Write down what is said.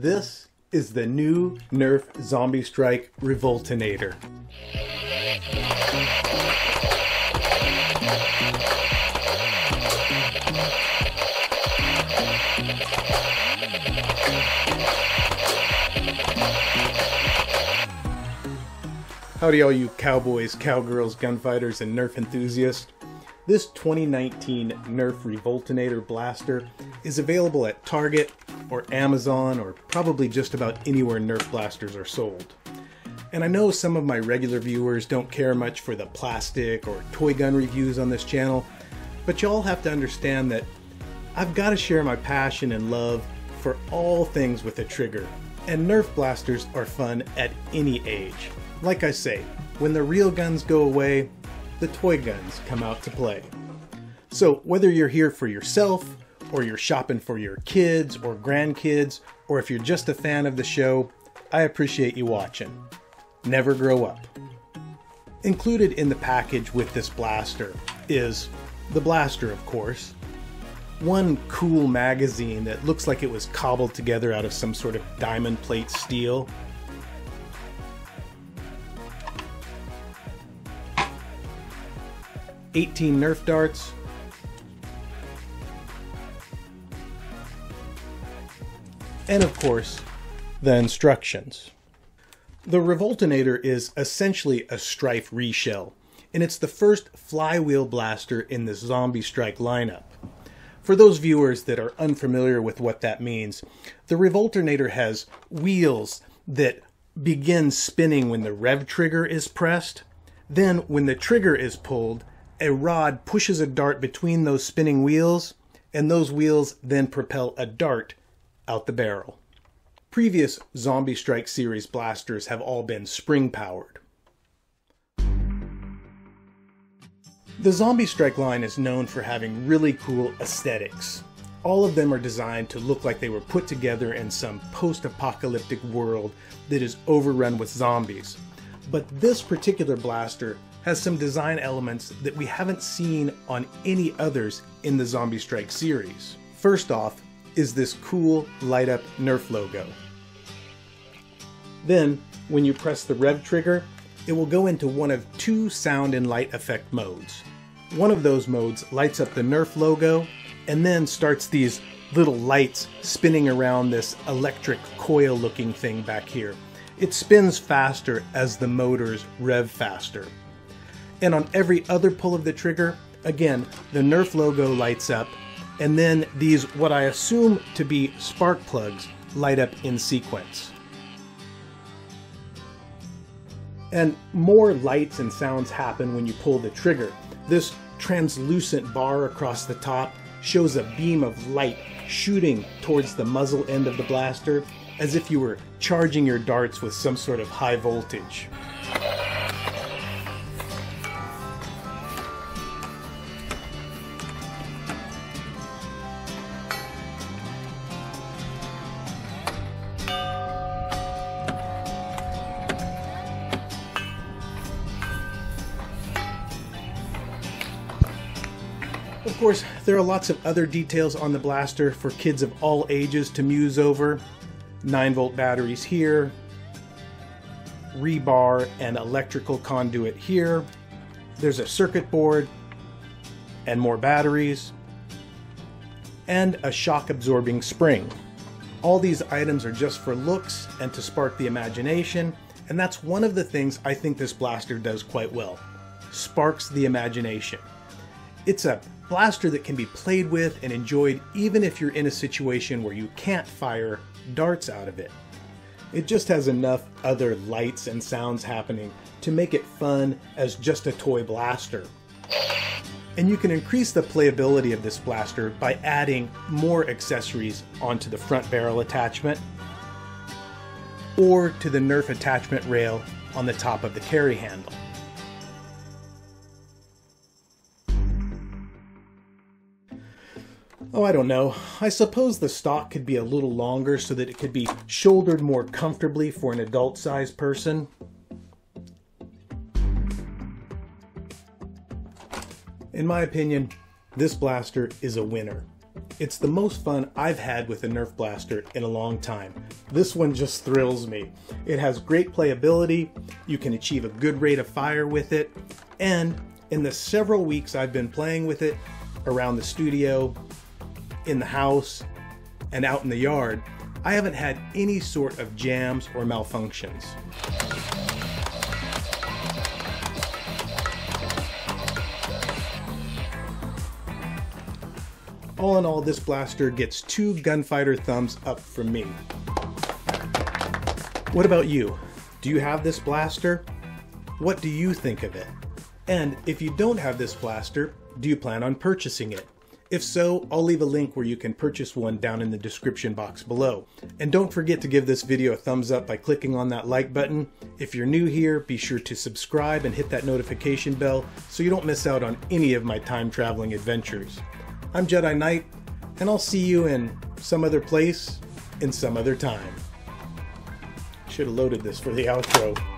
This is the new Nerf Zombie Strike Revoltinator. Howdy all you cowboys, cowgirls, gunfighters, and Nerf enthusiasts. This 2019 Nerf Revoltinator blaster is available at Target or Amazon or probably just about anywhere Nerf blasters are sold. And I know some of my regular viewers don't care much for the plastic or toy gun reviews on this channel, but y'all have to understand that I've got to share my passion and love for all things with a trigger. And Nerf blasters are fun at any age. Like I say, when the real guns go away, the toy guns come out to play. So whether you're here for yourself, or you're shopping for your kids or grandkids, or if you're just a fan of the show, I appreciate you watching. Never grow up. Included in the package with this blaster is the blaster, of course, one cool magazine that looks like it was cobbled together out of some sort of diamond plate steel. Eighteen Nerf darts, and of course, the instructions. The Revoltinator is essentially a Strife reshell, and it's the first flywheel blaster in the Zombie Strike lineup. For those viewers that are unfamiliar with what that means, the Revoltinator has wheels that begin spinning when the rev trigger is pressed. Then, when the trigger is pulled, a rod pushes a dart between those spinning wheels, and those wheels then propel a dart out the barrel. Previous Zombie Strike series blasters have all been spring powered. The Zombie Strike line is known for having really cool aesthetics. All of them are designed to look like they were put together in some post apocalyptic world that is overrun with zombies. But this particular blaster has some design elements that we haven't seen on any others in the Zombie Strike series. First off, is this cool light up Nerf logo. Then, when you press the rev trigger, it will go into one of two sound and light effect modes. One of those modes lights up the Nerf logo and then starts these little lights spinning around this electric coil looking thing back here. It spins faster as the motors rev faster. And on every other pull of the trigger, again, the Nerf logo lights up and then these, what I assume to be spark plugs, light up in sequence. And more lights and sounds happen when you pull the trigger. This translucent bar across the top shows a beam of light shooting towards the muzzle end of the blaster as if you were charging your darts with some sort of high voltage. Of course, there are lots of other details on the blaster for kids of all ages to muse over. 9 volt batteries here, rebar and electrical conduit here. There's a circuit board and more batteries and a shock absorbing spring. All these items are just for looks and to spark the imagination, and that's one of the things I think this blaster does quite well. Sparks the imagination. It's a blaster that can be played with and enjoyed even if you're in a situation where you can't fire darts out of it. It just has enough other lights and sounds happening to make it fun as just a toy blaster. And you can increase the playability of this blaster by adding more accessories onto the front barrel attachment or to the Nerf attachment rail on the top of the carry handle. Oh, I don't know. I suppose the stock could be a little longer so that it could be shouldered more comfortably for an adult sized person. In my opinion, this blaster is a winner. It's the most fun I've had with a Nerf blaster in a long time. This one just thrills me. It has great playability, you can achieve a good rate of fire with it, and in the several weeks I've been playing with it around the studio, in the house, and out in the yard, I haven't had any sort of jams or malfunctions. All in all, this blaster gets two gunfighter thumbs up from me. What about you? Do you have this blaster? What do you think of it? And if you don't have this blaster, do you plan on purchasing it? If so, I'll leave a link where you can purchase one down in the description box below. And don't forget to give this video a thumbs up by clicking on that like button. If you're new here, be sure to subscribe and hit that notification bell so you don't miss out on any of my time traveling adventures. I'm Jed I. Knight, and I'll see you in some other place in some other time. Should have loaded this for the outro.